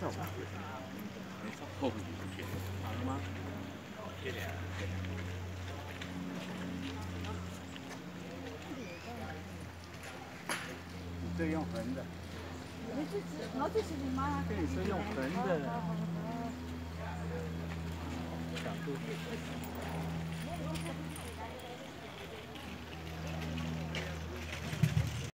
走吧。没，后面。了吗？谢谢。你这用横的。你这是，我这是你妈。这里是用横的。角度。